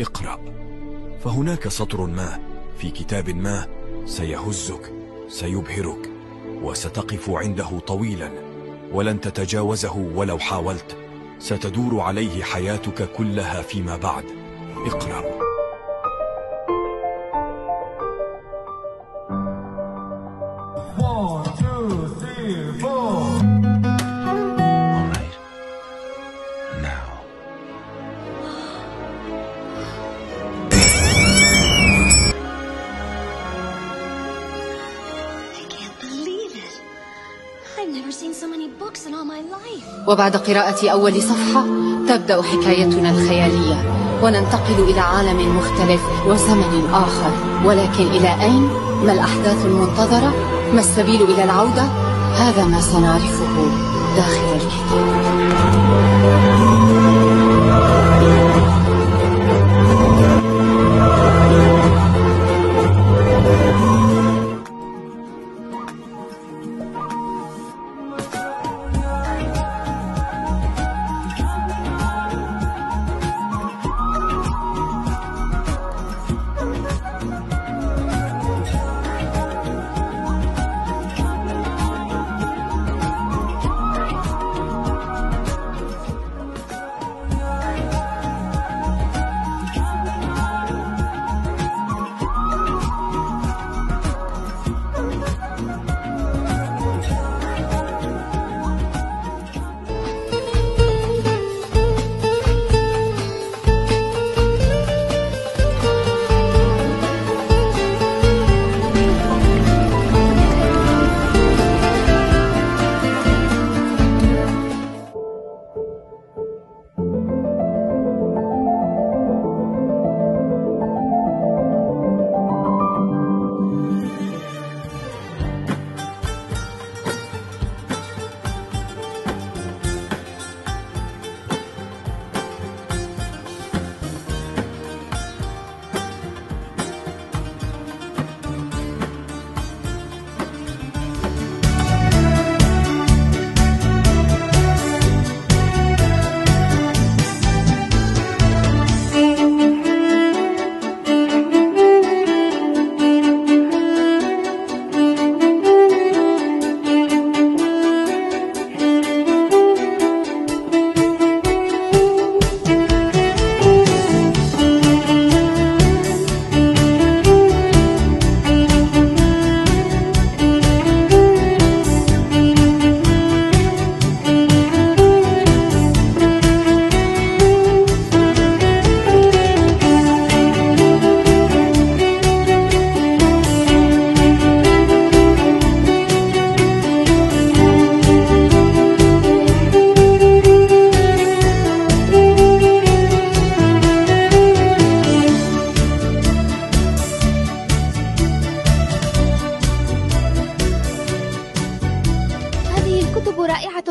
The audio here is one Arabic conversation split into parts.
اقرأ. فهناك سطر ما في كتاب ما سيهزك سيبهرك وستقف عنده طويلا ولن تتجاوزه ولو حاولت. ستدور عليه حياتك كلها فيما بعد. اقرأ. One, two, three, four. وبعد قراءة أول صفحة تبدأ حكايتنا الخيالية وننتقل إلى عالم مختلف وزمن آخر ولكن إلى أين؟ ما الأحداث المنتظرة؟ ما السبيل إلى العودة؟ هذا ما سنعرفه داخل الكتاب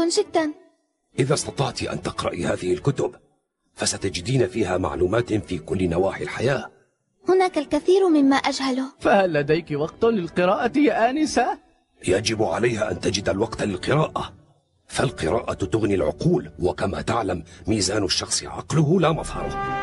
جدا. إذا استطعت أن تقرأي هذه الكتب فستجدين فيها معلومات في كل نواحي الحياة هناك الكثير مما أجهله. فهل لديك وقت للقراءة يا آنسة؟ يجب عليها أن تجد الوقت للقراءة فالقراءة تغني العقول وكما تعلم ميزان الشخص عقله لا مظهره